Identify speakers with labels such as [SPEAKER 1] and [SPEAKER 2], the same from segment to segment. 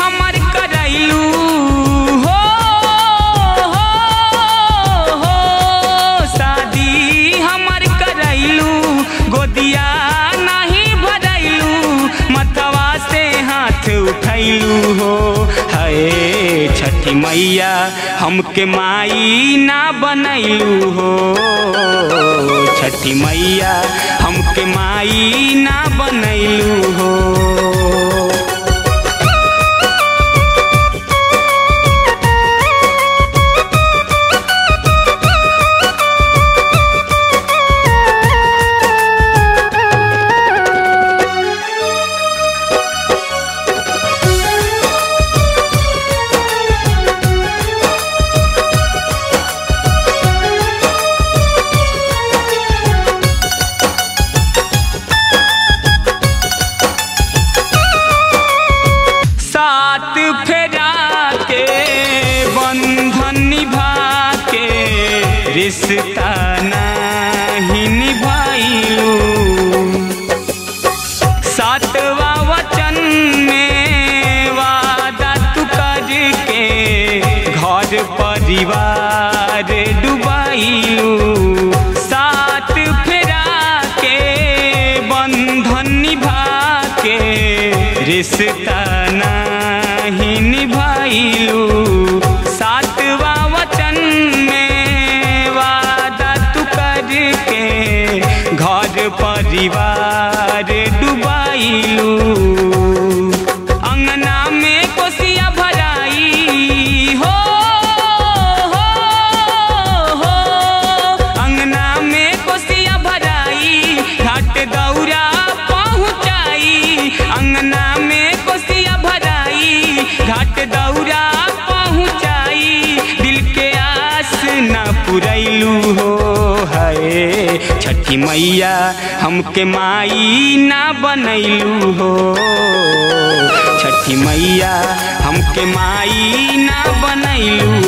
[SPEAKER 1] हमर करैलू हो, हो, शादी हमर करू गोदिया नहीं भरैलू मतवा से हाथ उठलू हो हए छठी मैया हमके माई ना बनैलू हो छठी मैया हमके माई ना बनै रिश्ता नहीं निभाइलू। सातवा वचन में वादा तू करके घर परिवार डुबाइलू। सात फेरा के बंधन के रिश्ता नहीं निभाइलू। डुबाइलू अंगना छठी मैया हमके माई ना बनैलू हो। छठी मैया हमके माई ना बनैलू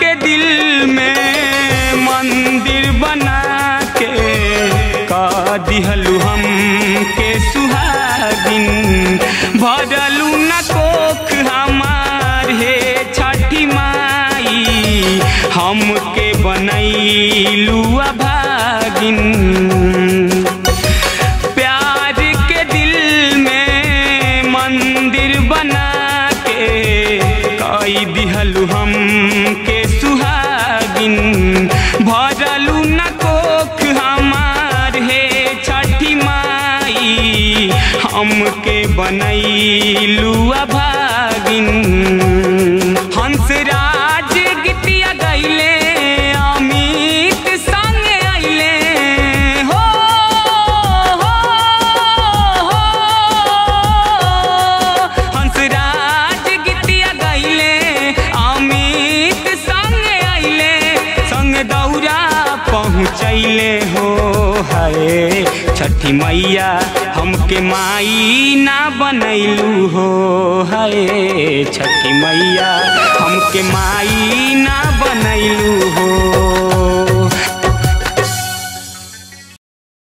[SPEAKER 1] के दिल में मंदिर बना के का दिहलू हम के सुहागिन। भरलू न कोख हमार हे छठी माई। बनैलू प्यार के दिल में मंदिर बना के कई दिहलू हमके बनैलू अभागिन हंसराज गीतिया गैले अमित संग अइले। हो हो गीतिया गैले अमित संग अइले। संग दौरा पहुँचैले हो है छठी मैया हमके माई ना बनैलू हो हरे छठी मैया हमके माई ना बनैलू हो।